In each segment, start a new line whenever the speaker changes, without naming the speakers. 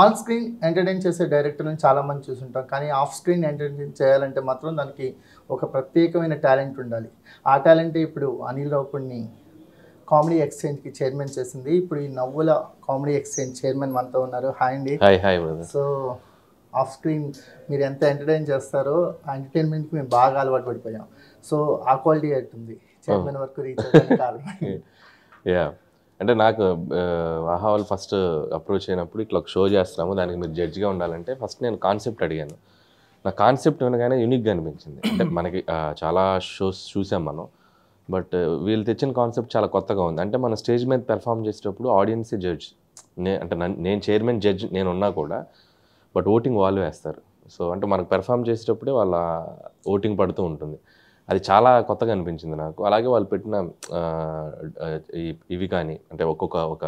On screen entertain చేసే డైరెక్టర్ని చాలా మంది చూసుంటాం కానీ ఆఫ్ స్క్రీన్ ఎంటర్టైన్ చేయాలంటే మాత్రం దానికి ఒక ప్రత్యేకమైన టాలెంట్ ఉండాలి. ఆ టాలెంటే ఇప్పుడు అనిల్ రావుపుడిని కామెడీ ఎక్స్చేంజ్కి చైర్మన్ చేసింది. ఇప్పుడు ఈ నవ్వుల కామెడీ ఎక్స్చేంజ్ చైర్మన్ మనతో ఉన్నారు. హాయ్ అండి. సో ఆఫ్ స్క్రీన్ మీరు ఎంత ఎంటర్టైన్ చేస్తారో ఆ ఎంటర్టైన్మెంట్కి మేము బాగా అలవాటు పడిపోయాం. సో ఆ క్వాలిటీ అవుతుంది చైర్మన్ వరకు రీచ్ కారణం
యా అంటే నాకు ఆహా వాళ్ళు ఫస్ట్ అప్రోచ్ అయినప్పుడు ఇట్లా ఒక షో చేస్తున్నాము దానికి మీరు జడ్జిగా ఉండాలంటే ఫస్ట్ నేను కాన్సెప్ట్ అడిగాను. నా కాన్సెప్ట్ వినగానే యూనిక్గా అనిపించింది. అంటే మనకి చాలా షోస్ చూసాం మనం బట్ వీళ్ళు తెచ్చిన కాన్సెప్ట్ చాలా కొత్తగా ఉంది. అంటే మన స్టేజ్ మీద పెర్ఫామ్ చేసేటప్పుడు ఆడియన్సే జడ్జ్ నే అంటే నేను చైర్మన్ జడ్జ్ నేను ఉన్నా కూడా బట్ ఓటింగ్ వాళ్ళు వేస్తారు. సో అంటే మనకు పెర్ఫామ్ చేసేటప్పుడే వాళ్ళ ఓటింగ్ పడుతూ ఉంటుంది. అది చాలా కొత్తగా అనిపించింది నాకు. అలాగే వాళ్ళు పెట్టిన ఇవి కానీ అంటే ఒక్కొక్క ఒక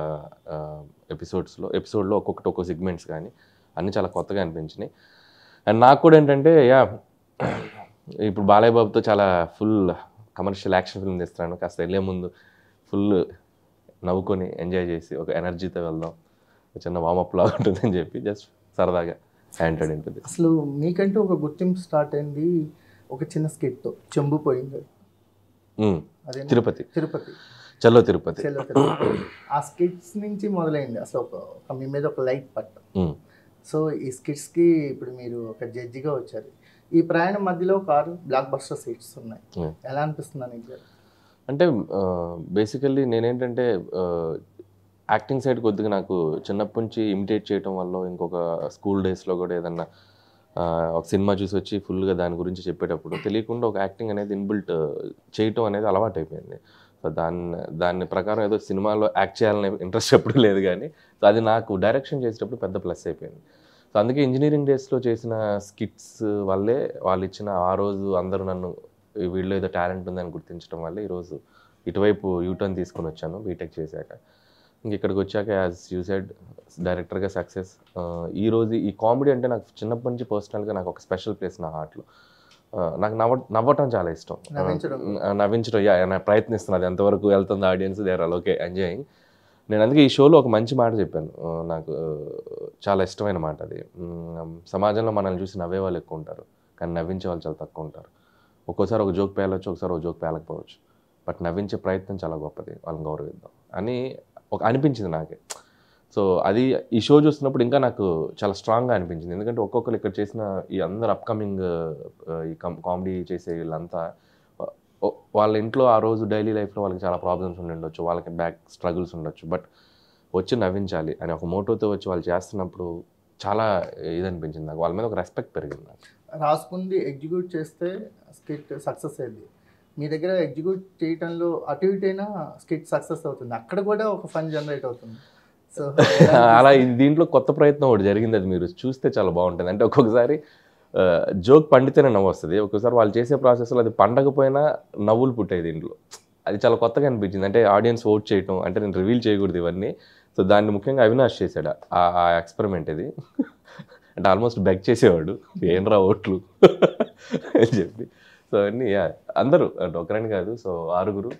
ఎపిసోడ్స్లో ఎపిసోడ్లో ఒక్కొక్కటి ఒక్కొక్క సిగ్మెంట్స్ కానీ అన్నీ చాలా కొత్తగా అనిపించినాయి. అండ్ నాకు కూడా ఏంటంటే యా ఇప్పుడు బాలయ్య బాబుతో చాలా ఫుల్ కమర్షియల్ యాక్షన్ ఫిల్మ్ తీస్తున్నాను కాస్త వెళ్ళే ముందు ఫుల్ నవ్వుకొని ఎంజాయ్ చేసి ఒక ఎనర్జీతో వెళ్దాం. ఒక చిన్న వామప్ లాగా ఉంటుందని చెప్పి జస్ట్ సరదాగా ఉంటుంది.
అసలు మీకంటూ ఒక గుర్తింపు స్టార్ట్ అయింది. ఒక చిన్న స్కిట్తో చెంబు పోయింది. అదే
తిరుపతి.
తిరుపతి.
చల్లో తిరుపతి.
చెల్లో తిరుపతి. ఆ స్కిట్స్ నుంచి మొదలైంది అసలు ఒక మీ మీద ఒక లైట్ పట్ట. సో ఈ స్కిట్స్కి ఇప్పుడు మీరు ఒక జడ్జిగా వచ్చారు. ఈ ప్రయాణం మధ్యలో కారు బ్లాక్ బస్టర్ సీట్స్ ఉన్నాయి. ఎలా అనిపిస్తుంది నీకు?
అంటే బేసికల్లీ నేనేంటంటే యాక్టింగ్ సైడ్ కొద్దిగా నాకు చిన్నప్పటి నుంచి ఇమిటేట్ చేయటం వల్ల ఇంకొక స్కూల్ డేస్లో కూడా ఏదన్నా ఒక సినిమా చూసి వచ్చి ఫుల్గా దాని గురించి చెప్పేటప్పుడు తెలియకుండా ఒక యాక్టింగ్ అనేది ఇన్బిల్ట్ చేయటం అనేది అలవాటు అయిపోయింది సో దాన్ని దాని ప్రకారం ఏదో సినిమాలో యాక్ట్ చేయాలనే ఇంట్రెస్ట్ ఎప్పుడు లేదు కానీ సో అది నాకు డైరెక్షన్ చేసేటప్పుడు పెద్ద ప్లస్ అయిపోయింది. సో అందుకే ఇంజనీరింగ్ డేస్లో చేసిన స్కిట్స్ వల్లే వాళ్ళు ఇచ్చిన ఆ రోజు అందరూ నన్ను వీళ్ళు ఏదో టాలెంట్ ఉందని గుర్తించడం వల్ల ఈరోజు ఇటువైపు యూటర్న్ తీసుకొని వచ్చాను బీటెక్ చేశాక. ఇంక ఇక్కడికి వచ్చాక యాజ్ యూ సెడ్ డైరెక్టర్గా సక్సెస్ ఈ రోజు ఈ కామెడీ అంటే నాకు చిన్నప్పటి నుంచి పర్సనల్గా నాకు ఒక స్పెషల్ ప్లేస్ నా హార్ట్లో నాకు నవ్వ నవ్వటం చాలా ఇష్టం.
నవ్వించడం.
యా నేను ప్రయత్నిస్తున్నది ఎంతవరకు వెళ్తుంది audience they're all okay enjoying నేను అందుకే ఈ షోలో ఒక మంచి మాట చెప్పాను. నాకు చాలా ఇష్టమైన మాట అది. సమాజంలో మనల్ని చూసి నవ్వే వాళ్ళు ఎక్కువ ఉంటారు. కానీ నవ్వించే వాళ్ళు చాలా తక్కువ ఉంటారు. ఒక్కోసారి ఒక జోక్ పేలవచ్చు ఒకసారి ఒక జోక్ పేలకపోవచ్చు. బట్ నవ్వించే ప్రయత్నం చాలా గొప్పది. వాళ్ళని గౌరవిద్దాం. అని ఒక అనిపించింది నాకే. సో అది ఈ షో చూస్తున్నప్పుడు ఇంకా నాకు చాలా స్ట్రాంగ్గా అనిపించింది. ఎందుకంటే ఒక్కొక్కరు ఇక్కడ చేసిన ఈ అందరు అప్కమింగ్ ఈ కామెడీ చేసే వీళ్ళంతా వాళ్ళ ఇంట్లో ఆ రోజు డైలీ లైఫ్లో వాళ్ళకి చాలా ప్రాబ్లమ్స్ ఉండి ఉండొచ్చు వాళ్ళకి బ్యాక్ స్ట్రగుల్స్ ఉండొచ్చు. బట్ వచ్చి నవ్వించాలి అని ఒక మోటోతో వచ్చి వాళ్ళు చేస్తున్నప్పుడు చాలా ఇది అనిపించింది నాకు. వాళ్ళ మీద ఒక రెస్పెక్ట్ పెరిగింది నాకు.
రాసుకుంది ఎగ్జిక్యూట్ చేస్తే స్కిట్ సక్సెస్ అయింది. మీ దగ్గర ఎగ్జిక్యూట్ చేయటంలో అటు ఇటు అయినా స్కిట్ సక్సెస్ అవుతుంది. అక్కడ కూడా ఒక ఫన్ జనరేట్ అవుతుంది. సో
అలా దీంట్లో కొత్త ప్రయత్నం ఒకటి జరిగింది. అది మీరు చూస్తే చాలా బాగుంటుంది. అంటే ఒక్కొక్కసారి జోక్ పండితేనే నవ్వు వస్తుంది. ఒక్కొక్కసారి వాళ్ళు చేసే ప్రాసెస్లో అది పండకపోయినా నవ్వులు పుట్టాయి దీంట్లో. అది చాలా కొత్తగా అనిపించింది. అంటే ఆడియన్స్ ఓట్ చేయటం అంటే నేను రివీల్ చేయకూడదు ఇవన్నీ. సో దాన్ని ముఖ్యంగా అవినాష్ చేశాడు. ఆ- ఆ ఎక్స్పెరిమెంట్ ఇది. అంటే ఆల్మోస్ట్ బెగ్ చేసేవాడు. ఏంట్రా ఓట్లు? అని చెప్పి. సో అన్నీ అందరూ ఒకరని కాదు సో ఆరుగురు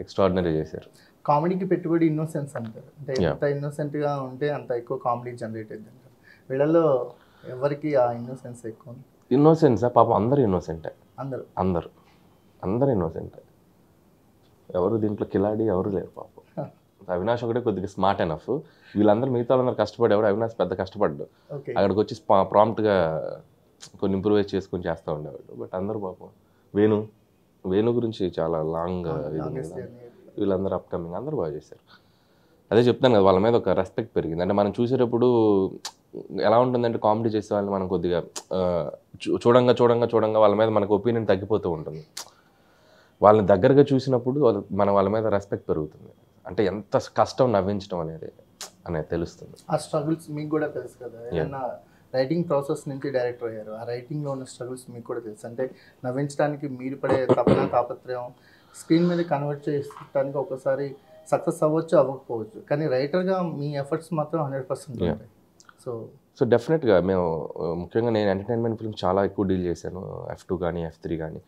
ఎక్స్ట్రాడినరీ చేశారు.
కామెడీకి పెట్టుబడి ఇన్నోసెన్స్ అంటారు. అంటే. ఎంత innocent గా ఉంటే అంత ఎక్కువ కామెడీ జనరేట్ అయింది అంటారు. వీళ్ళలో ఎవరికి ఆ ఇన్నోసెన్స్ ఎక్కువ?
ఇన్నోసెన్సా పాపం అందరూ ఇన్నోసెంటే
అందరూ.
అందరు. అందరు ఇన్నోసెంట్ ఎవరు దీంట్లో కిలాడి ఎవరు లేరు పాపం. అవినాష్ ఒకటే కొద్దిగా స్మార్ట్ ఎనఫ్ వీళ్ళందరూ మిగతా వాళ్ళందరూ కష్టపడి ఎవరు అవినాష్ పెద్ద కష్టపడ్డు అక్కడికి వచ్చి ప్రాంప్ట్గా కొన్ని ఇంప్రూవైజ్ చేసుకొని చేస్తూ ఉండేవాడు బట్ అందరూ పాపం వేణు వేణు గురించి చాలా లాంగ్ ఇది. వీళ్ళందరూ అప్కమింగ్ అందరూ బాగా చేశారు. అదే చెప్తాను కదా వాళ్ళ మీద ఒక రెస్పెక్ట్ పెరిగింది. అంటే మనం చూసేటప్పుడు ఎలా ఉంటుందంటే కామెడీ చేసే వాళ్ళని మనం కొద్దిగా చూడంగా చూడంగా చూడంగా వాళ్ళ మీద మనకు ఒపీనియన్ తగ్గిపోతూ ఉంటుంది. వాళ్ళని దగ్గరగా చూసినప్పుడు మన వాళ్ళ మీద రెస్పెక్ట్ పెరుగుతుంది. అంటే ఎంత కష్టం నవ్వించడం అనేది అనేది తెలుస్తుంది.
ఆ స్ట్రగుల్స్ మీకు కూడా తెలుసు కదా. రైటింగ్ ప్రాసెస్ నుంచి డైరెక్టర్ అయ్యారు. ఆ రైటింగ్లో ఉన్న స్ట్రగుల్స్ మీకు కూడా తెలుసు. అంటే నవ్వించడానికి మీరు పడే తపన తాపత్రయం స్క్రీన్ మీద కన్వర్ట్ చేయడానికి ఒక్కసారి సక్సెస్ అవ్వచ్చు అవ్వకపోవచ్చు. కానీ రైటర్గా మీ ఎఫర్ట్స్ మాత్రం హండ్రెడ్ పర్సెంట్. ఉంటాయి. సో
సో డెఫినెట్గా మేము ఆ, ముఖ్యంగా నేను ఎంటర్టైన్మెంట్ ఫిల్మ్స్ చాలా ఎక్కువ డీల్ చేశాను. ఎఫ్ టూ కానీ ఎఫ్ త్రీ కానీ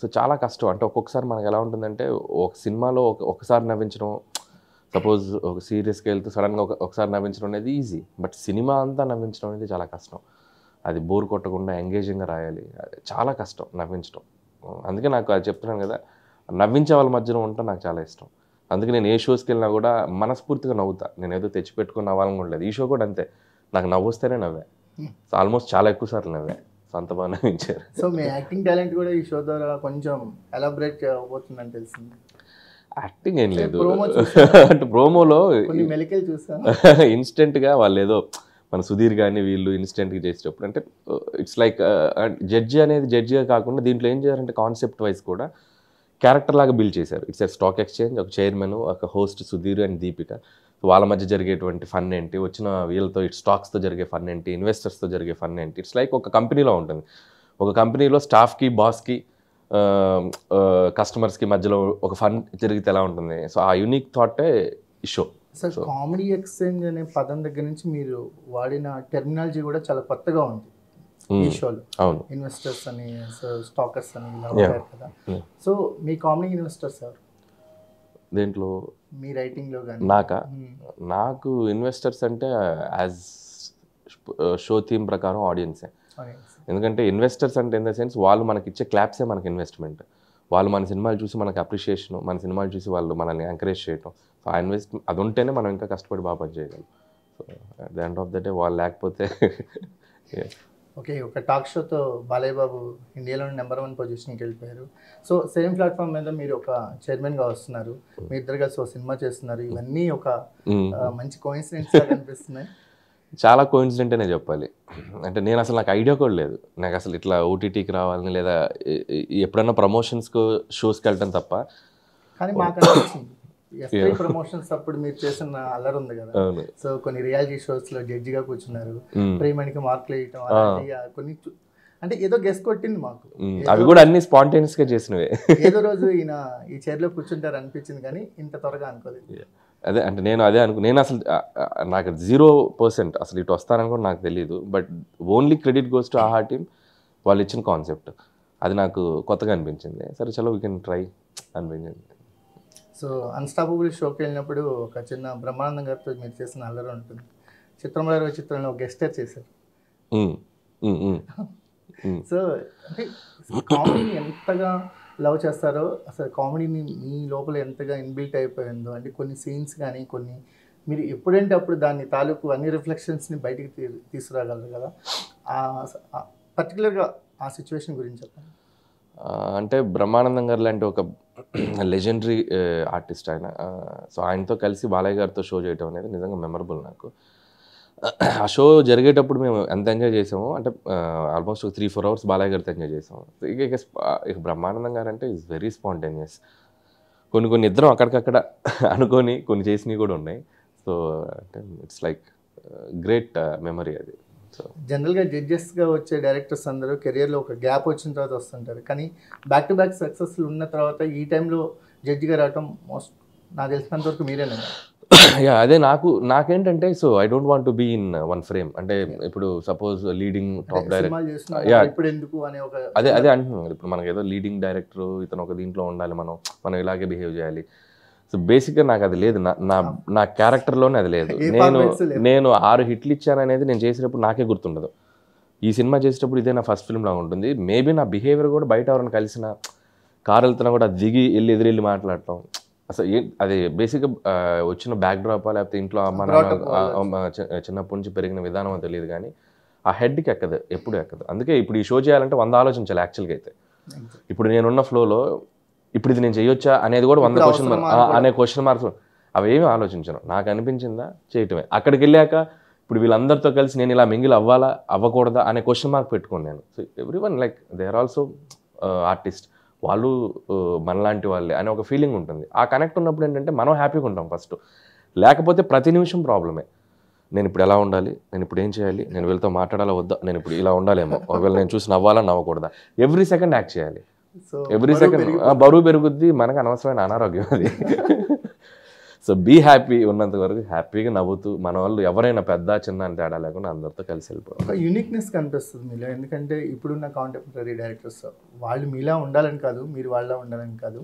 సో చాలా కష్టం. అంటే ఒక్కొక్కసారి మనకు ఎలా ఉంటుందంటే ఒక సినిమాలో ఒక ఒకసారి నవ్వించడం సపోజ్ ఒక సీరియస్కి వెళ్తూ సడన్గా ఒక ఒకసారి నవ్వించడం అనేది ఈజీ బట్ సినిమా అంతా నవ్వించడం అనేది చాలా కష్టం. అది బోర్ కొట్టకుండా ఎంగేజింగ్గా రాయాలి. చాలా కష్టం నవ్వించడం. అందుకే నాకు అది చెప్తున్నాను కదా నవ్వించే వాళ్ళ మధ్యలో ఉండటం నాకు చాలా ఇష్టం. అందుకే నేను ఏ షోస్కి వెళ్ళినా కూడా మనస్ఫూర్తిగా నవ్వుతా. నేను ఏదో తెచ్చిపెట్టుకుని నవ్వాలని కూడా లేదు. ఈ షో కూడా అంతే. నాకు నవ్వు. వస్తేనే నవ్వా సో ఆల్మోస్ట్ చాలా ఎక్కువ సార్లు నవ్వా. అంత బాగా నవ్వించారు.
సో మీ యాక్టింగ్ టాలెంట్ కూడా ఈ షో ద్వారా కొంచెం ఎలాబరేట్ అవబోతుందని తెలిసింది.
యాక్టింగ్ ఏం లేదు. అంటే ప్రోమోలో
చూసాను
ఇన్స్టెంట్గా వాళ్ళు ఏదో మన సుధీర్ కానీ వీళ్ళు ఇన్స్టెంట్గా చేసేటప్పుడు అంటే ఇట్స్ లైక్ జడ్జి అనేది జడ్జిగా కాకుండా దీంట్లో ఏం చేశారంటే కాన్సెప్ట్ వైజ్ కూడా క్యారెక్టర్ లాగా బిల్డ్ చేశారు. ఇట్స్ స్టాక్ ఎక్స్చేంజ్ ఒక చైర్మన్ ఒక హోస్ట్ సుధీర్ అండ్ దీపిక. వాళ్ళ మధ్య జరిగేటువంటి ఫన్ ఏంటి? వచ్చిన వీళ్ళతో ఇట్ స్టాక్స్తో జరిగే ఫన్ ఏంటి? ఇన్వెస్టర్స్తో జరిగే ఫన్ ఏంటి? ఇట్స్ లైక్ ఒక కంపెనీలో ఉంటుంది. ఒక కంపెనీలో స్టాఫ్కి బాస్కి కస్టమర్స్కి మధ్యలో ఒక ఫన్ జరిగితే ఎలా ఉంటుంది? సో ఆ యూనిక్ థాటే షో
సార్ కామెడీ ఎక్స్చేంజ్ అనే పదం దగ్గర నుంచి మీరు వాడిన టెర్మినాలజీ కూడా చాలా కొత్తగా ఉంది ఈ షోలో
అవును.
ఇన్వెస్టర్స్ అని స్టాకర్స్ అని ఇలా ఉంటారు కదా. సో మీ కామెడీ ఇన్వెస్టర్స్ ఎవరు?
దేంట్లో?
మీ రైటింగ్లో కానీ
నాకా? నాకు ఇన్వెస్టర్స్ అంటే యాజ్ షో థీమ్ ప్రకారం ఆడియన్సే ఎందుకంటే ఇన్వెస్టర్స్ అంటే ఇన్ ద సెన్స్ వాళ్ళు మనకి ఇచ్చే క్లాప్సే మనకి ఇన్వెస్ట్మెంట్ వాళ్ళు మన సినిమాలు చూసి మనకి అప్రిషియేషన్ మన సినిమాలు చూసి వాళ్ళు మనల్ని ఎంకరేజ్ చేయటం. సో ఆ ఇన్వెస్ట్ అది ఉంటేనే మనం ఇంకా కష్టపడి బాగా పని చేయగలం so at the end of the day వాళ్ళు లేకపోతే.
ఓకే ఒక టాక్ షోతో బాలయ్య బాబు ఇండియాలో నెంబర్ వన్ పొజిషన్కి వెళ్ళిపోయారు. సో సేమ్ ప్లాట్ఫామ్ మీద మీరు ఒక చైర్మన్గా వస్తున్నారు. మీ ఇద్దరు కలిసి ఒక సినిమా చేస్తున్నారు. ఇవన్నీ ఒక
Mm.
ఆ, మంచి కోయిన్సిడెంట్స్ కనిపిస్తున్నాయి
చాలా కోయిన్సిడెంట్ అనే చెప్పాలి. అంటే నేను అసలు నాకు ఐడియా కూడా లేదు. నాకు అసలు ఇట్లా ఓటీటీకి రావాలని లేదా ఎప్పుడన్నా ప్రమోషన్స్కి షోస్కి వెళ్ళటం తప్ప.
కానీ మాకు ప్రమోషన్స్ అప్పుడు మీరు చేసిన అల్లరి ఉంది కదా. సో కొన్ని రియాలిటీ షోస్లో జడ్జిగా కూర్చున్నారు.
Mm.
ప్రేమనికి మార్కులు వేయటం కొన్ని అంటే ఏదో గెస్ కొట్టింది మాకు.
Mm. అవి కూడా అన్ని స్పాంటేనియస్గా చేసినవే.
ఏదో రోజు ఈయన ఈ చైర్లో కూర్చుంటారు అనిపించింది కానీ ఇంత త్వరగా అనుకోలేదు.
అదే అంటే నేను అదే అనుకు నేను అసలు నాకు జీరో పర్సెంట్ అసలు ఇటు వస్తానని కూడా నాకు తెలియదు but only credit goes to Aha team వాళ్ళు ఇచ్చిన కాన్సెప్ట్. అది నాకు కొత్తగా అనిపించింది. సరే చలో వీ కెన్ ట్రై అనిపించింది.
సో అన్స్టాపబుల్ షోకి వెళ్ళినప్పుడు ఒక చిన్న బ్రహ్మానందం గారితో మీరు చేసిన అల్లరి ఉంటుంది. చిత్రంలో చిత్రంలో ఒక గెస్టర్ చేశారు. సో అంటే ఎంతగా లవ్ చేస్తారో అసలు కామెడీని మీ లోపల ఎంతగా ఇన్బిల్ట్ అయిపోయిందో అంటే కొన్ని సీన్స్ కానీ కొన్ని మీరు ఎప్పుడంటే అప్పుడు దాని తాలూకు అన్ని రిఫ్లెక్షన్స్ని బయటికి తీ తీసుకురాగలరు కదా. పర్టికులర్గా ఆ సిచ్యువేషన్ గురించి చెప్పండి.
అంటే బ్రహ్మానందం గారు లాంటి ఒక లెజెండరీ ఆర్టిస్ట్ ఆయన. సో ఆయనతో కలిసి బాలయ్య గారితో షో చేయడం అనేది నిజంగా మెమరబుల్ నాకు. ఆ షో జరిగేటప్పుడు మేము ఎంత ఎంజాయ్ చేసాము అంటే ఆల్మోస్ట్ ఒక త్రీ ఫోర్ అవర్స్ బాలయ్య గారితో ఎంజాయ్ చేసాము ఇక ఇక ఇక బ్రహ్మానందం గారు అంటే ఇస్ వెరీ స్పాంటేనియస్. కొన్ని కొన్ని ఇద్దరం అక్కడికక్కడ అనుకొని కొన్ని చేసినవి కూడా ఉన్నాయి. సో అంటే ఇట్స్ లైక్ గ్రేట్ మెమరీ అది. సో
జనరల్గా జడ్జెస్గా వచ్చే డైరెక్టర్స్ అందరూ కెరియర్లో ఒక గ్యాప్ వచ్చిన తర్వాత వస్తుంటారు. కానీ బ్యాక్ టు బ్యాక్ సక్సెస్ఫుల్ ఉన్న తర్వాత ఈ టైంలో జడ్జిగా రావటం మోస్ట్ నాకు తెలిసినంత వరకు మీరేనా?
యా అదే నాకు నాకేంటంటే so I don't want to be in one frame అంటే ఇప్పుడు సపోజ్ లీడింగ్ టాప్ డైరెక్ట్
సినిమాలు చేస్తున్నారు
Yeah.
ఇప్పుడు ఎందుకు అనే ఒక
అదే అదే అంటున్నాను ఇప్పుడు మనకి ఏదో లీడింగ్ డైరెక్టర్ ఇతను ఒక దీంట్లో ఉండాలి మనం మనం ఇలాగే బిహేవ్ చేయాలి. సో బేసిక్గా నాకు అది లేదు. నా నా క్యారెక్టర్లోనే అది లేదు. నేను. నేను ఆరు హిట్లు ఇచ్చాను అనేది నేను చేసేటప్పుడు నాకే గుర్తుండదు. ఈ సినిమా చేసేటప్పుడు ఇదే నా ఫస్ట్ ఫిల్మ్ లాగా ఉంటుంది. మేబీ నా బిహేవియర్ కూడా బయట ఎవరైనా కలిసిన కారు వెళ్తున్నా కూడా దిగి వెళ్ళి ఎదురెళ్ళి మాట్లాడటం. అసలు అది బేసిక్గా వచ్చిన బ్యాక్ డ్రాప్ లేకపోతే ఇంట్లో అమ్మ చిన్నప్పటి నుంచి పెరిగిన విధానం తెలియదు కానీ ఆ హెడ్కి ఎక్కదు ఎప్పుడు ఎక్కదు. అందుకే ఇప్పుడు ఈ షో చేయాలంటే వంద ఆలోచించాలి యాక్చువల్గా అయితే. ఇప్పుడు నేనున్న ఫ్లోలో ఇప్పుడు ఇది నేను చేయొచ్చా అనేది కూడా వంద క్వశ్చన్ మార్క్
అని
క్వశ్చన్ మార్క్స్ అవి ఏమీ ఆలోచించను. నాకు అనిపించిందా? చేయటమే. అక్కడికి వెళ్ళాక ఇప్పుడు వీళ్ళందరితో కలిసి నేను ఇలా మింగిల్ అవ్వాలా అవ్వకూడదా అనే క్వశ్చన్ మార్క్ పెట్టుకోను నేను. So everyone like they are also artist వాళ్ళు మనలాంటి వాళ్ళే అనే ఒక ఫీలింగ్ ఉంటుంది. ఆ కనెక్ట్ ఉన్నప్పుడు ఏంటంటే మనం హ్యాపీగా ఉంటాం ఫస్ట్. లేకపోతే ప్రతి నిమిషం ప్రాబ్లమే. నేను ఇప్పుడు ఎలా ఉండాలి? నేను ఇప్పుడు ఏం చేయాలి? నేను వీళ్ళతో మాట్లాడాలా? వద్దా? నేను ఇప్పుడు ఇలా ఉండాలేమో? ఒకవేళ నేను చూసి నవ్వాలా? నవ్వకూడదా? ఎవ్రీ సెకండ్ యాక్ట్ చేయాలి. ఎవ్రీ సెకండ్ బరువు పెరుగుద్ది మనకు అనవసరమైన అనారోగ్యం అది. సో బీ హ్యాపీ ఉన్నంత వరకు హ్యాపీగా నవ్వుతూ మన వాళ్ళు ఎవరైనా పెద్ద చిన్న అని తేడా లేకుండా అందరితో కలిసి వెళ్ళిపోవడం.
ఒక యూనిక్నెస్ కనిపిస్తుంది మీలో. ఎందుకంటే ఇప్పుడున్న కాంటెంపరీ డైరెక్టర్స్ వాళ్ళు మీలా ఉండాలని కాదు మీరు వాళ్ళ ఉండాలని కాదు.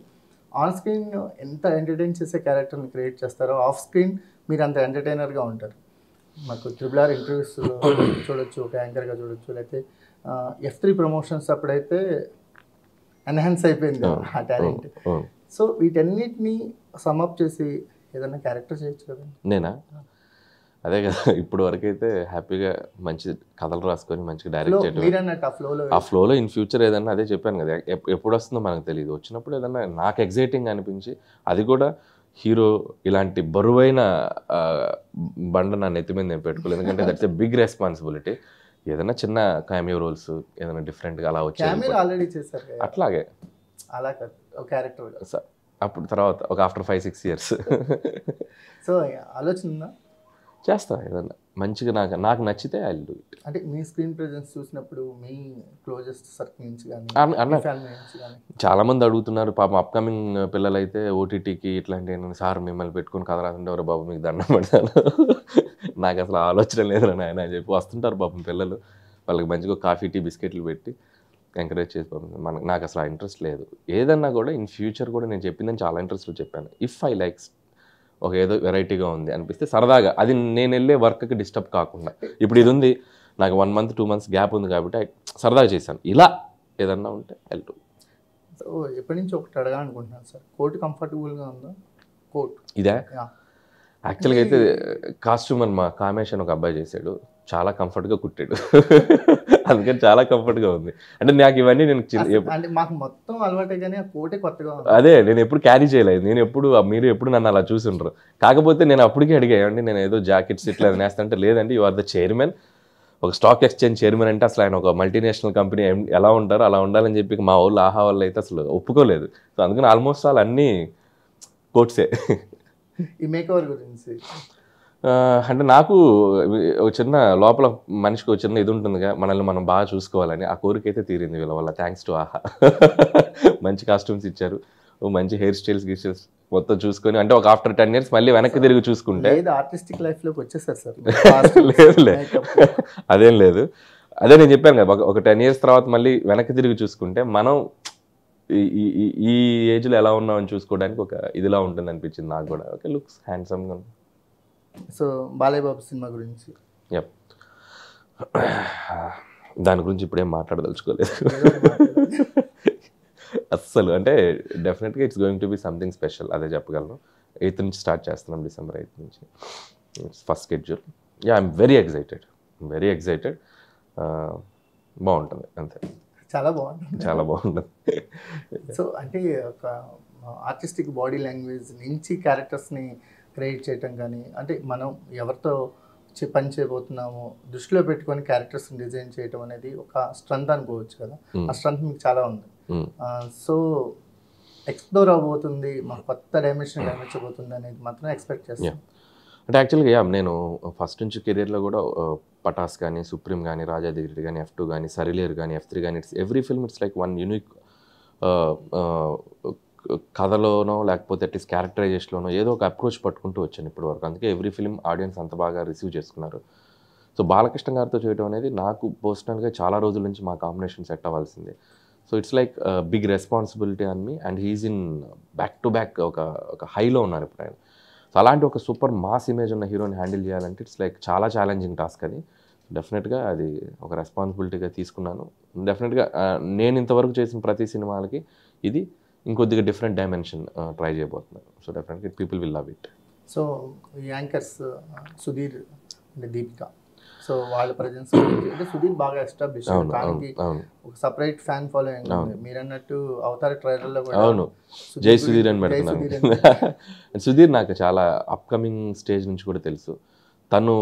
ఆన్ స్క్రీన్ ఎంత ఎంటర్టైన్ చేసే క్యారెక్టర్ని క్రియేట్ చేస్తారో ఆఫ్ స్క్రీన్ మీరు అంత ఎంటర్టైనర్గా ఉంటారు. మాకు త్రిబుల్ ఆర్ ఇంటర్వ్యూస్ చూడొచ్చు ఒక యాంకర్గా చూడొచ్చు లేకపోతే ఎఫ్ త్రీ ప్రమోషన్స్ అప్పుడైతే ఎన్హాన్స్ అయిపోయింది ఆ టాలెంట్. సో వీటన్నిటిని సమ్అప్ చేసి ఏదైనా క్యారెక్టర్ చేయొచ్చు కదా
నేనా? అదే కదా ఇప్పుడు వరకు అయితే హ్యాపీగా మంచి కథలు రాసుకొని మంచిగా డైరెక్ట్ చేయడం
ఆ ఫ్లోలో
ఇన్ ఫ్యూచర్ ఏదన్నా అదే చెప్పాను కదా ఎప్- ఎప్పుడు వస్తుందో మనకు తెలియదు వచ్చినప్పుడు ఏదన్నా నాకు ఎగ్జైటింగ్ అనిపించి అది కూడా హీరో ఇలాంటి బరువైన బండ నా నెత్తి మీద నేను పెట్టుకోలేదు. ఎందుకంటే దట్స్ ఎ బిగ్ రెస్పాన్సిబిలిటీ ఏదైనా చిన్న క్యామియో రోల్స్ ఏదైనా డిఫరెంట్గా అలా వచ్చాయి. అట్లాగే.
అలా క్యారెక్టర్
అప్పుడు తర్వాత ఒక after five six years
so ఆలోచన ఉందా?
చేస్తా ఏదన్నా. మంచిగా నాకు నాకు నచ్చితే ఐ డూ ఇట్
అంటే మీ స్క్రీన్ ప్రెజెన్స్ చూసినప్పుడు మీ క్లోజెస్ట్ సర్కిల్ నుంచి కానీ
చాలా మంది అడుగుతున్నారు పాపం అప్కమింగ్ పిల్లలైతే ఓటీటీకి ఇట్లాంటి సార్ మిమ్మల్ని పెట్టుకుని కథ ఎవరో బాబు మీకు దండం పెడతాను నాకు అసలు ఆలోచన లేదు నాయన అని చెప్పి వస్తుంటారు పాపం పిల్లలు. వాళ్ళకి మంచిగా కాఫీ టీ బిస్కెట్లు పెట్టి ఎంకరేజ్ చేసి మనకు నాకు అసలు ఇంట్రెస్ట్ లేదు. ఏదన్నా కూడా ఇన్ ఫ్యూచర్ కూడా నేను చెప్పిందని చాలా ఇంట్రెస్ట్లో చెప్పాను. ఇఫ్ ఐ లైక్స్ ఒక ఏదో వెరైటీగా ఉంది అనిపిస్తే సరదాగా అది నేను వెళ్ళే వర్క్కి డిస్టర్బ్ కాకుండా. ఇప్పుడు ఇది ఉంది నాకు one month two months gap ఉంది కాబట్టి సరదాగా చేశాను. ఇలా ఏదన్నా ఉంటే వెళ్తూ
సో ఎప్పటి నుంచి ఒకటి అడగాలనుకుంటున్నాను సార్? కోట్ కంఫర్టబుల్గా ఉందా? కోట్.
ఇదే? యాక్చువల్గా అయితే కాస్ట్యూమ్ అని మా కామేష్ అని ఒక అబ్బాయి చేశాడు. చాలా కంఫర్ట్గా కుట్టాడు. అందుకని చాలా కంఫర్ట్గా ఉంది. అంటే నాకు ఇవన్నీ నేను
అంటే మాకు మొత్తం అలవాటే కానీ ఆ కోటే కొత్తగా ఉంది.
అదే నేను ఎప్పుడు క్యారీ చేయలేదు. నేను ఎప్పుడు మీరు ఎప్పుడు నన్ను అలా చూసిండ్రు. కాకపోతే నేను అప్పటికే అడిగా ఏమండి నేను ఏదో జాకెట్స్ ఇట్లా నేస్తంటే లేదండి యు ఆర్ ద చైర్మన్ ఒక స్టాక్ ఎక్స్చేంజ్ చైర్మన్ అంటే అసలు ఆయన ఒక మల్టీనేషనల్ కంపెనీ ఎలా ఉంటారో అలా ఉండాలని చెప్పి మా వాళ్ళు ఆహా వాళ్ళు అయితే అసలు ఒప్పుకోలేదు. సో అందుకని ఆల్మోస్ట్ ఆల్ అన్నీ కోట్సే.
ఈ మేకవర్ గురించి.
అంటే నాకు ఒక చిన్న లోపల మనిషికి ఒక చిన్న ఇది ఉంటుందిగా మనల్ని మనం బాగా చూసుకోవాలని. ఆ కోరిక అయితే తీరింది వీళ్ళ వల్ల. థ్యాంక్స్ టు ఆహా. మంచి కాస్ట్యూమ్స్ ఇచ్చారు. మంచి హెయిర్ స్టైల్స్ గీ స్టైల్స్ మొత్తం చూసుకొని అంటే ఒక ఆఫ్టర్ టెన్ ఇయర్స్ మళ్ళీ వెనక్కి తిరిగి చూసుకుంటే.
లేదు ఆర్టిస్టిక్ లైఫ్లోకి వచ్చేసారు సార్.
లేదులే అదేం లేదు. అదే నేను చెప్పాను కదా ఒక- టెన్ ఇయర్స్ తర్వాత మళ్ళీ వెనక్కి తిరిగి చూసుకుంటే మనం ఈ ఏజ్లో ఎలా ఉన్నామని చూసుకోవడానికి ఒక ఇదిలా ఉంటుంది అనిపించింది నాకు కూడా. ఓకే లుక్స్ హ్యాండ్సమ్గా
సో బాలయ్య బాబు సినిమా గురించి.
దాని గురించి ఇప్పుడేం మాట్లాడదలుచుకోలేదు. అస్సలు అంటే డెఫినెట్గా it's going to be something special అదే చెప్పగలను. ఎయిత్ నుంచి స్టార్ట్ చేస్తున్నాం డిసెంబర్ ఎయిత్ నుంచి. First schedule yeah I'm very excited very excited బాగుంటుంది అంతే.
చాలా బాగుంటుంది.
చాలా బాగుంటుంది.
సో అంటే ఒక ఆర్టిస్టిక్ బాడీ లాంగ్వేజ్ నుంచి క్యారెక్టర్స్ని క్రియేట్ చేయటం కానీ అంటే మనం ఎవరితో పని చేయబోతున్నామో దృష్టిలో పెట్టుకొని క్యారెక్టర్స్ని డిజైన్ చేయటం అనేది ఒక స్ట్రెంత్ అనుకోవచ్చు కదా. ఆ స్ట్రెంత్ మీకు చాలా ఉంది. సో ఎక్స్ప్లోర్ అవబోతుంది మా కొత్త డైమెన్షన్ కనిపించబోతుంది అనేది మాత్రం ఎక్స్పెక్ట్ చేస్తాం.
అంటే యాక్చువల్గా యా నేను ఫస్ట్ నుంచి కెరియర్లో కూడా పటాస్ కానీ సుప్రీం కానీ రాజా దిగిరి కానీ ఎఫ్ టూ కానీ సరిలేరు కానీ ఎఫ్ త్రీ కానీ it's every film it's like one unique కథలోనో లేకపోతే అట్లీస్ క్యారెక్టరైజేషన్లోనో ఏదో ఒక అప్రోచ్ పట్టుకుంటూ వచ్చాను ఇప్పటి వరకు. అందుకే ఎవ్రీ ఫిల్మ్ ఆడియన్స్ అంత బాగా రిసీవ్ చేసుకున్నారు. సో బాలకృష్ణ గారితో చేయడం అనేది నాకు పర్సనల్గా చాలా రోజుల నుంచి మా కాంబినేషన్ సెట్ అవ్వాల్సిందే. So it's like big responsibility on me and he's in back to back ఒక ఒక హైలో ఉన్నారు ఇప్పుడు ఆయన. సో అలాంటి ఒక సూపర్ మాస్ ఇమేజ్ ఉన్న హీరోని హ్యాండిల్ చేయాలంటే ఇట్స్ లైక్ చాలా ఛాలెంజింగ్ టాస్క్ అది. డెఫినెట్గా అది ఒక రెస్పాన్సిబిలిటీగా తీసుకున్నాను. డెఫినెట్గా నేను ఇంతవరకు చేసిన ప్రతి సినిమాలకి ఇది ఇంకొద్దిగా డిఫరెంట్ డైమెన్షన్ ట్రై చేయబోతున్నాను. సో డెఫినెట్గా people will love it
so anchors Sudheer అంటే దీపిక. సో వాళ్ళ ప్రజెన్స్ అంటే సుధీర్ బాగా ఎస్టాబ్లిష్ దానికి ఒక సపరేట్ ఫ్యాన్ ఫాలోయింగ్ ఉంది మీరు అన్నట్టు అవతార ట్రైలర్లో కూడా
అవును. జై సుధీర్ అని పెడుతున్నాను
సుధీర్
నాకు చాలా అప్కమింగ్ స్టేజ్ నుంచి కూడా తెలుసు. తను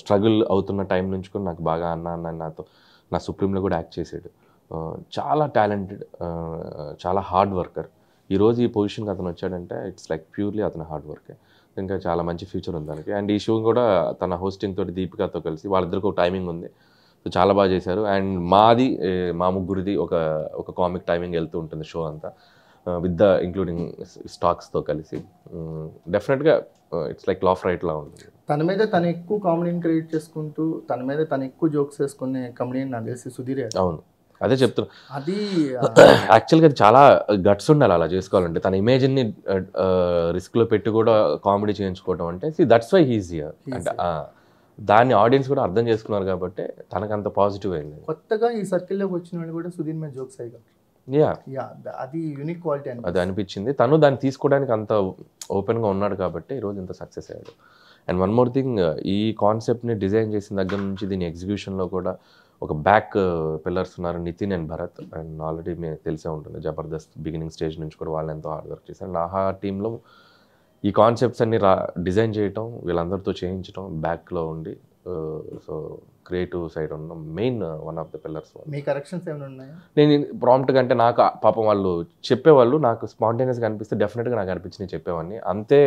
స్ట్రగుల్ అవుతున్న టైం నుంచి కూడా నాకు బాగా అన్న అన్న నాతో నా సుప్రీంలో కూడా యాక్ట్ చేసాడు చాలా టాలెంటెడ్ చాలా హార్డ్ వర్కర్. ఈరోజు ఈ పొజిషన్కి అతను వచ్చాడంటే ఇట్స్ లైక్ ప్యూర్లీ అతను హార్డ్ వర్కే. ఇంకా చాలా మంచి ఫ్యూచర్ ఉంది దానికి. అండ్ ఈ షో కూడా తన హోస్టింగ్ తోటి దీపికతో కలిసి వాళ్ళిద్దరికి ఒక టైమింగ్ ఉంది. సో చాలా బాగా చేశారు. అండ్ మాది మా ముగ్గురిది ఒక ఒక కామిక్ టైమింగ్ వెళ్తూ ఉంటుంది షో అంతా. విత్ ద ఇంక్లూడింగ్ స్టాక్స్తో కలిసి. డెఫినెట్గా ఇట్స్ లైక్ లాఫ్ రైట్లా ఉంటుంది.
తన మీద తను ఎక్కువ కామెడీని క్రియేట్ చేసుకుంటూ తన మీద తను ఎక్కువ జోక్స్ వేసుకునే కమెడియన్ నాకు తెలిసి సుధీరే
అవును. అదే చెప్తున్నా.
అది
యాక్చువల్గా అది చాలా గట్స్ ఉండాలి అలా చేసుకోవాలంటే. తన ఇమేజ్ని రిస్క్లో పెట్టి కూడా కామెడీ చేయించుకోవడం అంటే సి దట్స్ వై ఈజియర్ అంటే దాన్ని ఆడియన్స్ కూడా అర్థం చేసుకున్నారు కాబట్టి తనకు అంత పాజిటివ్ అయింది
కొత్తగా ఈ సర్కిల్లోకి వచ్చిన వాళ్ళు కూడా సుధీర్ మీద జోక్స్ అయ్యారు
యా
యా అది యూనిక్ క్వాలిటీ అని
అది అనిపించింది. తను దాన్ని తీసుకోవడానికి అంత ఓపెన్గా ఉన్నాడు కాబట్టి ఈరోజు ఇంత సక్సెస్ అయ్యాడు. అండ్ వన్ మోర్ థింగ్ ఈ కాన్సెప్ట్ని డిజైన్ చేసిన దగ్గర నుంచి దీని ఎగ్జిక్యూషన్లో కూడా ఒక బ్యాక్ పిల్లర్స్ ఉన్నారు Nitin and Bharat. And already మీకు తెలిసే ఉంటుంది జబర్దస్త్ బిగినింగ్ స్టేజ్ నుంచి కూడా వాళ్ళు ఎంతో హార్డ్ వర్క్ చేశారు. అండ్ ఆహా టీంలో ఈ కాన్సెప్ట్స్ అన్ని రా డిజైన్ చేయటం వీళ్ళందరితో చేయించడం బ్యాక్లో ఉండి సో క్రియేటివ్ సైడ్ ఉన్న main one of the pillars
me corrections ఏమైనా ఉన్నాయా?
నేను ప్రాంప్ట్గా అంటే నాకు పాపం వాళ్ళు చెప్పేవాళ్ళు నాకు స్పాంటేనియస్గా అనిపిస్తే డెఫినెట్గా నాకు అనిపించింది చెప్పేవాడిని. అంతే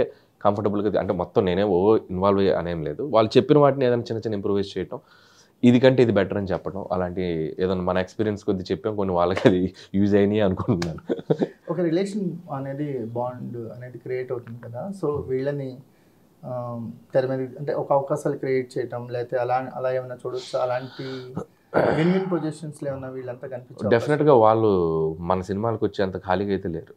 కంఫర్టబుల్గా అంటే మొత్తం నేనే ఓ ఇన్వాల్వ్ అనేం లేదు. వాళ్ళు చెప్పిన వాటిని ఏదైనా చిన్న చిన్న ఇంప్రూవైజ్ చేయటం ఇది కంటే ఇది బెటర్ అని చెప్పడం. అలాంటి ఏదైనా మన ఎక్స్పీరియన్స్ కొద్ది చెప్పాం కొన్ని వాళ్ళకి అది యూజ్ అయినాయి అనుకుంటున్నాను.
ఒక రిలేషన్ అనేది బాండ్ అనేది క్రియేట్ అవుతుంది కదా. సో వీళ్ళని తెర మీద అంటే ఒక అవకాశాలు క్రియేట్ చేయటం లేకపోతే అలా అలా ఏమైనా చూడొచ్చు? అలాంటి విన్ విన్ పొజిషన్స్లో ఏమైనా వీళ్ళంతా కనిపించారు
డెఫినెట్గా వాళ్ళు మన సినిమాలకు వచ్చి అంత ఖాళీగా అయితే లేరు.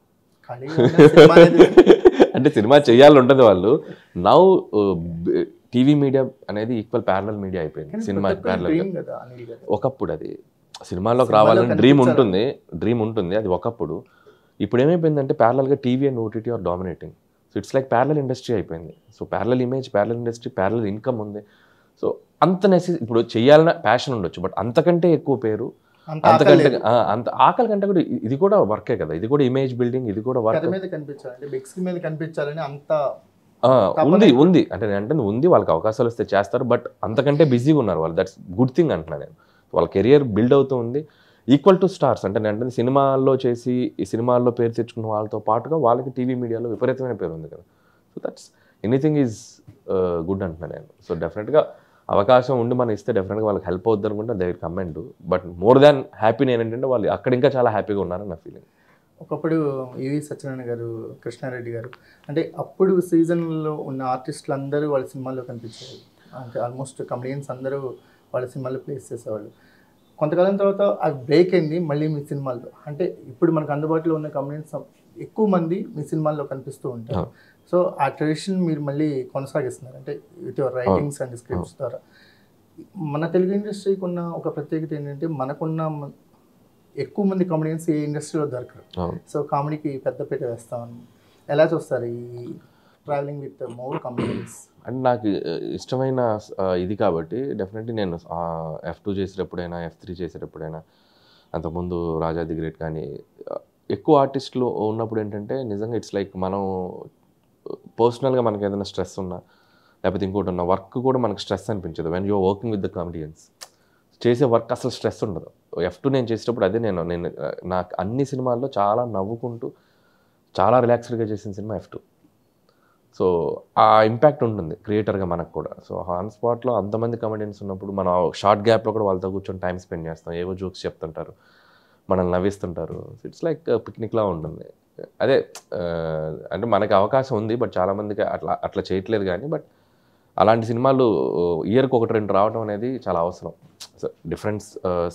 అంటే సినిమా చేయాలి ఉంటుంది వాళ్ళు. నౌ టీవీ మీడియా అనేది ఈక్వల్ ప్యారలల్ మీడియా అయిపోయింది. సినిమా ప్యారలల్
గారు.
ఒకప్పుడు అది సినిమాలోకి
సినిమాలో
రావాలని డ్రీమ్. ఉంటుంది డ్రీమ్ ఉంటుంది అది ఒకప్పుడు. ఇప్పుడు ఏమైపోయిందంటే ప్యారలల్గా TV and OTT are dominating so it's like parallel industry అయిపోయింది. So parallel image parallel industry parallel income ఉంది. సో అంత నెసెస్ ఇప్పుడు చేయాలన్న ప్యాషన్ ఉండొచ్చు బట్ అంతకంటే ఎక్కువ పేరు అంతకంటే అంత ఆకలి కంటే కూడా ఇది కూడా వర్కే కదా. ఇది కూడా ఇమేజ్ బిల్డింగ్ ఇది కూడా వర్క్
మీద కనిపించాలి అంటే బిగ్ స్క్రీన్ మీద కనిపించాలని అంత
ఉంది ఉంది. అంటే నేను అంటే ఉంది వాళ్ళకి అవకాశాలు వస్తే చేస్తారు బట్ అంతకంటే బిజీగా ఉన్నారు వాళ్ళు. దట్స్ గుడ్ థింగ్ అంటున్నాను నేను. వాళ్ళ కెరియర్ బిల్డ్ అవుతూ ఉంది. ఈక్వల్ టు స్టార్స్ అంటే నేను అంటే సినిమాల్లో చేసి ఈ సినిమాల్లో పేరు తెచ్చుకున్న వాళ్ళతో పాటుగా వాళ్ళకి టీవీ మీడియాలో విపరీతమైన పేరు ఉంది కదా. So that's anything is good అంటున్నాను నేను. సో డెఫినెట్గా అవకాశం ఉండి మనం ఇస్తే డెఫినెట్గా వాళ్ళకి హెల్ప్ అవుద్ది అనుకుంటే దగ్గర comment but more than happy నేను ఏంటంటే వాళ్ళు అక్కడ ఇంకా చాలా హ్యాపీగా ఉన్నారని నా ఫీలింగ్
ఒకప్పుడు ఈవి సత్యనారాయణ గారు కృష్ణారెడ్డి గారు అంటే అప్పుడు సీజన్లో ఉన్న ఆర్టిస్టులు అందరూ వాళ్ళ సినిమాల్లో కనిపించేవాళ్ళు అంటే ఆల్మోస్ట్ కమెడియన్స్ అందరూ వాళ్ళ సినిమాల్లో ప్లేస్ చేసేవాళ్ళు. కొంతకాలం తర్వాత అది బ్రేక్ అయింది మళ్ళీ మీ సినిమాల్లో. అంటే ఇప్పుడు మనకు అందుబాటులో ఉన్న కమెడియన్స్ ఎక్కువ మంది మీ సినిమాల్లో కనిపిస్తూ ఉంటారు. సో ఆ ట్రెడిషన్ మీరు మళ్ళీ కొనసాగిస్తున్నారు. అంటే with your writings and scripts ద్వారా. మన తెలుగు ఇండస్ట్రీకి ఉన్న ఒక ప్రత్యేకత ఏంటంటే మనకున్న ఎక్కువ మంది కమెడియన్స్ ఏ ఇండస్ట్రీలో దొరకరు. సో కామెడీకి పెద్దపీట వేస్తామని ఎలా చూస్తారు ఈ travelling with more comedians
and నాకు ఇష్టమైన ఇది కాబట్టి డెఫినెట్లీ నేను ఎఫ్ టూ చేసేటప్పుడైనా ఎఫ్ త్రీ చేసేటప్పుడైనా అంతకుముందు రాజా ది గ్రేట్ కానీ ఎక్కువ ఆర్టిస్టులు ఉన్నప్పుడు ఏంటంటే నిజంగా ఇట్స్ లైక్ మనం పర్సనల్గా మనకి ఏదైనా స్ట్రెస్ ఉన్నా లేకపోతే ఇంకోటి ఉన్న వర్క్ కూడా మనకు స్ట్రెస్ అనిపించదు. When you're working with the comedians చేసే వర్క్ అసలు స్ట్రెస్ ఉండదు. ఎఫ్ టూ నేను చేసేటప్పుడు అదే నేను నేను నాకు అన్ని సినిమాల్లో చాలా నవ్వుకుంటూ చాలా రిలాక్స్డ్గా చేసిన సినిమా ఎఫ్ టూ సో ఆ ఇంపాక్ట్ ఉంటుంది క్రియేటర్గా మనకు కూడా. సో ఆన్ స్పాట్లో అంతమంది కమెడియన్స్ ఉన్నప్పుడు మనం షార్ట్ గ్యాప్లో కూడా వాళ్ళతో కూర్చొని టైం స్పెండ్ చేస్తాం. ఏవో జోక్స్ చెప్తుంటారు మనల్ని నవ్విస్తుంటారు. ఇట్స్ లైక్ పిక్నిక్లా ఉంటుంది. అదే అంటే మనకి అవకాశం ఉంది బట్ చాలామందికి అట్లా అట్లా చేయట్లేదు కానీ బట్ అలాంటి సినిమాలు ఇయర్కి ఒకటి రెండు రావడం అనేది చాలా అవసరం. సో డిఫరెంట్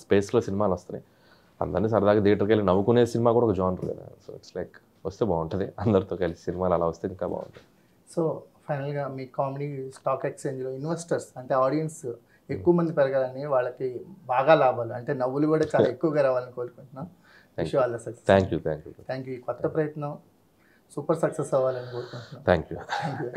స్పేస్లో సినిమాలు వస్తున్నాయి. అందరినీ సరదాగా థియేటర్కి వెళ్ళి నవ్వుకునే సినిమా కూడా ఒక జానర్ కదా. సో ఇట్స్ లైక్ వస్తే బాగుంటుంది. అందరితో కలిసి సినిమాలు అలా వస్తే ఇంకా బాగుంటుంది.
సో ఫైనల్గా మీ కామెడీ స్టాక్ ఎక్స్చేంజ్లో ఇన్వెస్టర్స్ అంటే ఆడియన్స్ ఎక్కువ మంది పెరగాలని వాళ్ళకి బాగా లాభాలు అంటే నవ్వులు కూడా చాలా ఎక్కువగా రావాలని కోరుకుంటున్నాం. Wish all the success
thank you thank you
thank you ఈ కొత్త ప్రయత్నం సూపర్ సక్సెస్ అవ్వాలని కోరుకుంటున్నాం.
Thank you
thank you